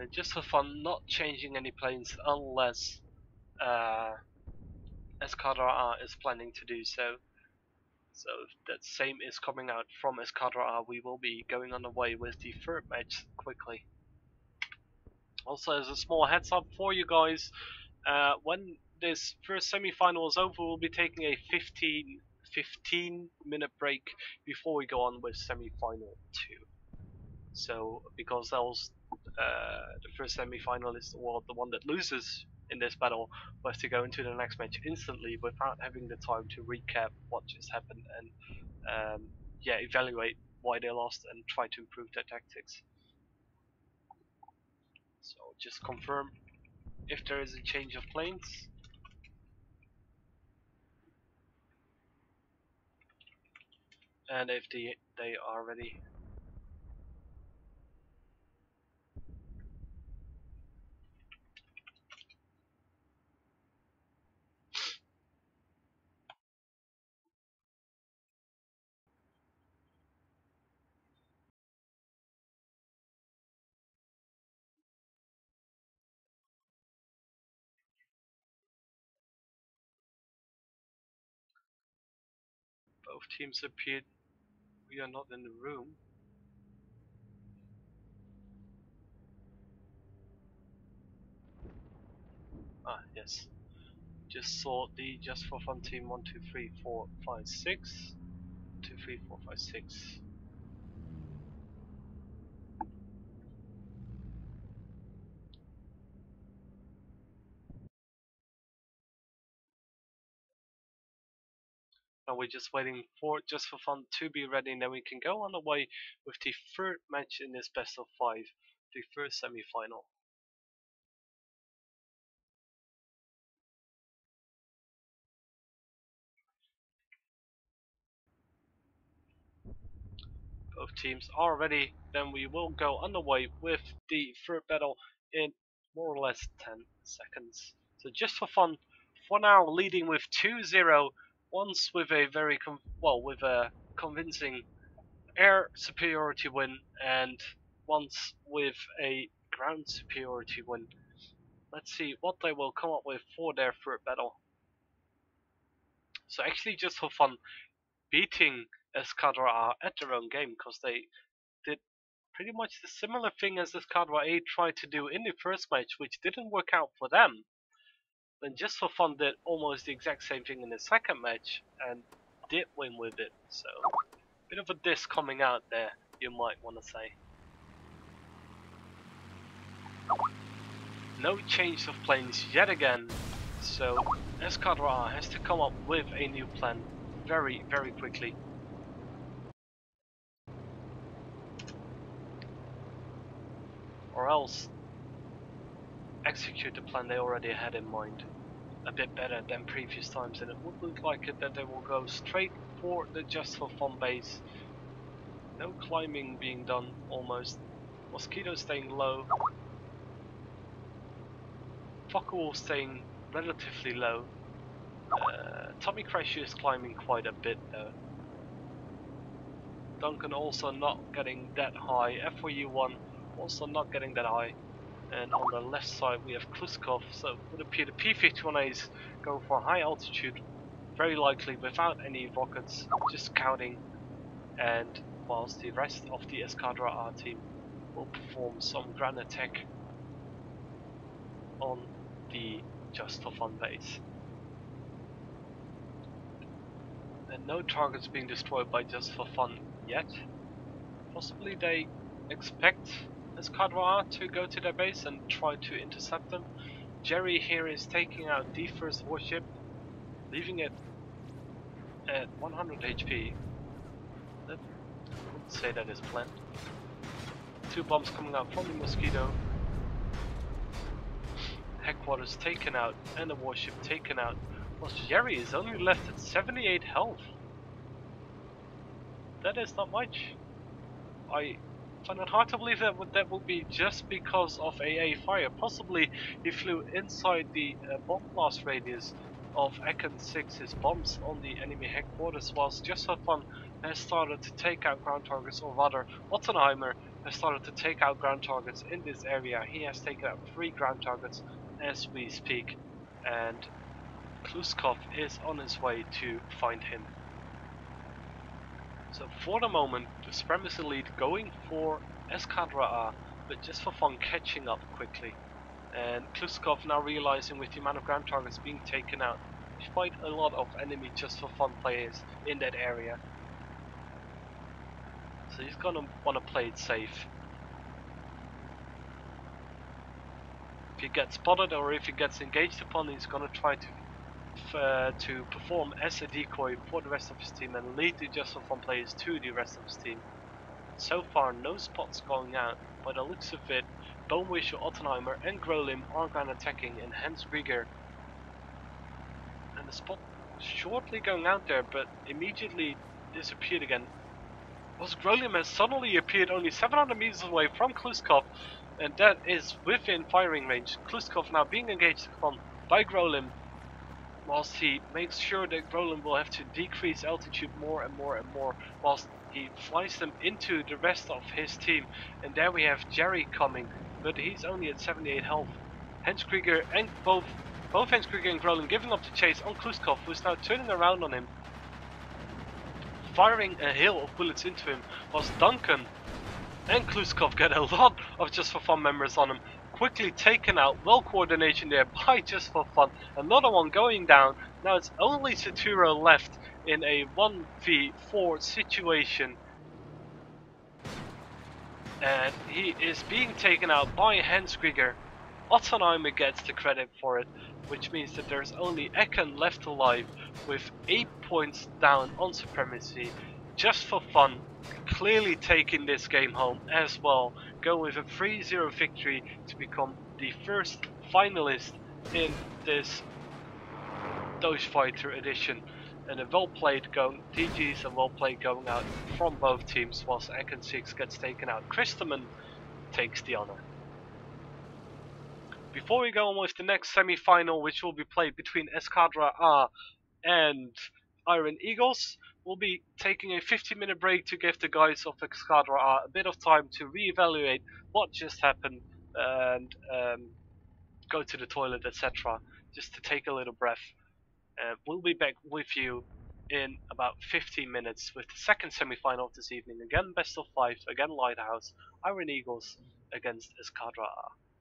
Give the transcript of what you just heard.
Uh, just for fun, not changing any planes unless uh, Eskadra R is planning to do so. So if that same is coming out from Eskadra R, we will be going on the way with the third match quickly. Also, as a small heads up for you guys, uh, when this first semi-final is over, we'll be taking a 15, 15 minute break before we go on with semi-final 2. So, because that was uh, the first semi-final is well, the one that loses in this battle was to go into the next match instantly without having the time to recap what just happened and um, yeah, evaluate why they lost and try to improve their tactics. So just confirm if there is a change of planes. And if the, they are ready both teams appeared we are not in the room. Ah, yes. Just saw the just for fun team 1, 2, 3, 4, 5, 6. 2, 3, 4, 5, 6. Now we're just waiting for just for fun to be ready and then we can go on the way with the third match in this best of five, the first semi-final. Both teams are ready, then we will go underway with the third battle in more or less 10 seconds. So just for fun, for now leading with 2-0 once with a very well with a convincing air superiority win and once with a ground superiority win. Let's see what they will come up with for their third battle. So actually just for fun, beating Eskadra R at their own game because they did pretty much the similar thing as Eskadra A tried to do in the first match which didn't work out for them then just for fun did almost the exact same thing in the second match and did win with it. So, bit of a diss coming out there, you might want to say. No change of planes yet again, so Eskadra has to come up with a new plan very, very quickly. Or else execute the plan they already had in mind. A bit better than previous times and it would look like it that they will go straight for the just for fun base. No climbing being done almost. Mosquito staying low. Fokker staying relatively low. Uh, Tommy Crash is climbing quite a bit though. Duncan also not getting that high. FYU1 also not getting that high and on the left side we have Kluskov, so it would appear the P-51As going for high altitude, very likely without any rockets, just scouting, and whilst the rest of the Eskadra R team will perform some ground attack on the Just for Fun base. And no targets being destroyed by Just for Fun yet. Possibly they expect Eskadra to go to their base and try to intercept them. Jerry here is taking out the first warship, leaving it at 100 HP. That wouldn't say that is planned. Two bombs coming out from the Mosquito. Headquarters taken out and the warship taken out. Plus Jerry is only left at 78 health. That is not much. I find it hard to believe that that would be just because of AA fire. Possibly he flew inside the uh, bomb blast radius of Ekin 6's bombs on the enemy headquarters whilst just has started to take out ground targets or rather Ottenheimer has started to take out ground targets in this area. He has taken out three ground targets as we speak and Kluskov is on his way to find him. So for the moment, the Supremacy lead going for Eskadra A, but just for fun catching up quickly. And Kluskov now realizing with the amount of ground targets being taken out, quite a lot of enemy just for fun players in that area. So he's gonna wanna play it safe. If he gets spotted or if he gets engaged upon, he's gonna try to uh, to perform as a decoy for the rest of his team and lead the just for fun players to the rest of his team. So far, no spots going out. By the looks of it, Bonewish, Ottenheimer and Grolim are going attacking and Hans Krieger. And the spot shortly going out there, but immediately disappeared again was Grolim has suddenly appeared only 700 meters away from Kluskov, and that is within firing range. Kluskov now being engaged upon by Grolim, whilst he makes sure that Grolim will have to decrease altitude more and more and more, whilst he flies them into the rest of his team. And there we have Jerry coming, but he's only at 78 health. Hans Krieger and both both Hans Krieger and Grolim giving up the chase on Kluskov, who's now turning around on him firing a hail of bullets into him whilst Duncan and Kluskov get a lot of Just For Fun members on him. Quickly taken out, well coordination there by Just For Fun. Another one going down. Now it's only Saturo left in a 1v4 situation. And he is being taken out by Hans Krieger. Gets the credit for it which means that there's only Ekan left alive with 8 points down on Supremacy, just for fun, clearly taking this game home as well, go with a 3-0 victory to become the first finalist in this Dogefighter edition. And a well played going, TG's and well played going out from both teams whilst Ekan 6 gets taken out. Christeman takes the honour. Before we go on with the next semi-final, which will be played between Eskadra A and Iron Eagles, we'll be taking a 15 minute break to give the guys of Eskadra A bit of time to re-evaluate what just happened and um, go to the toilet, etc. Just to take a little breath. Uh, we'll be back with you in about 15 minutes with the second semi-final of this evening. Again, best of five, again Lighthouse, Iron Eagles against Eskadra A.